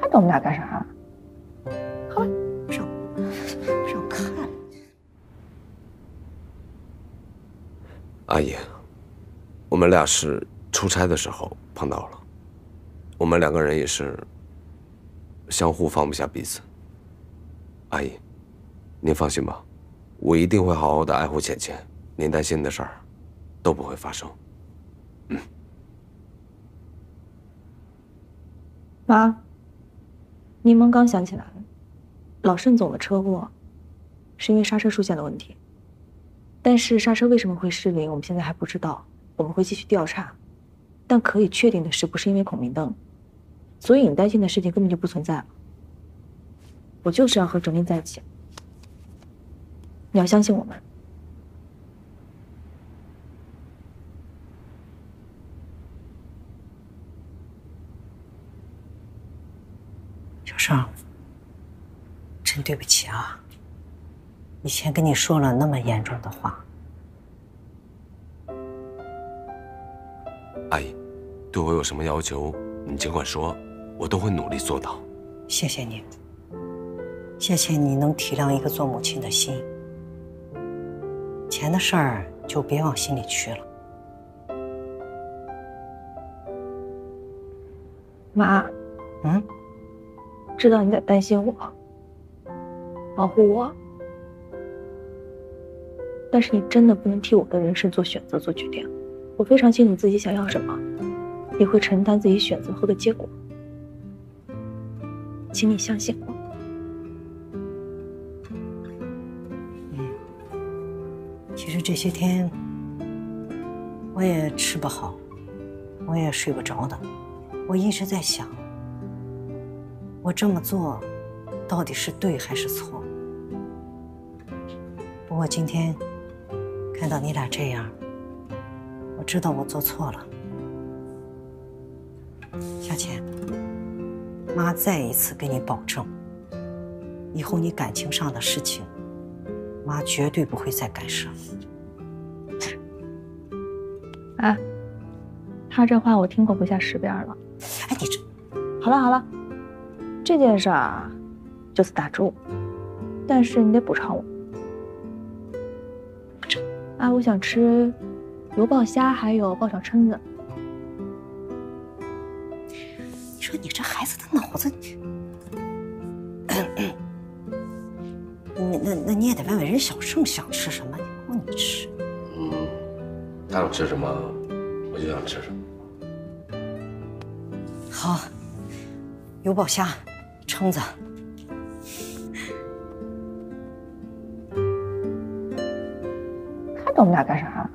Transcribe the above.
看着我们俩干啥？好了，让让我看。阿姨，我们俩是出差的时候碰到了，我们两个人也是相互放不下彼此。阿姨，您放心吧，我一定会好好的爱护浅浅，您担心的事儿都不会发生。妈，柠檬刚想起来，老盛总的车祸是因为刹车出现了问题，但是刹车为什么会失灵，我们现在还不知道，我们会继续调查。但可以确定的是，不是因为孔明灯，所以你担心的事情根本就不存在了。我就是要和哲林在一起，你要相信我们。小盛，真对不起啊！以前跟你说了那么严重的话，阿姨，对我有什么要求，你尽管说，我都会努力做到。谢谢你，谢谢你能体谅一个做母亲的心。钱的事儿就别往心里去了。妈，嗯，知道你在担心我，保护我，但是你真的不能替我的人生做选择、做决定。我非常清楚自己想要什么，也会承担自己选择后的结果。请你相信我。嗯其实这些天我也吃不好，我也睡不着的。我一直在想，我这么做到底是对还是错？不过今天看到你俩这样，我知道我做错了。夏倩，妈再一次给你保证，以后你感情上的事情，妈绝对不会再干涉。哎，他这话我听过不下十遍了。哎，你这好了好了，这件事儿就此打住，但是你得补偿我。啊，我想吃油爆虾，还有爆炒蛏子。你说你这孩子的脑子，那那那你也得问问人小盛想吃什么，你光你吃。嗯，他想吃什么，我就想吃什么。好，油爆虾、蛏子。看着我们俩干啥？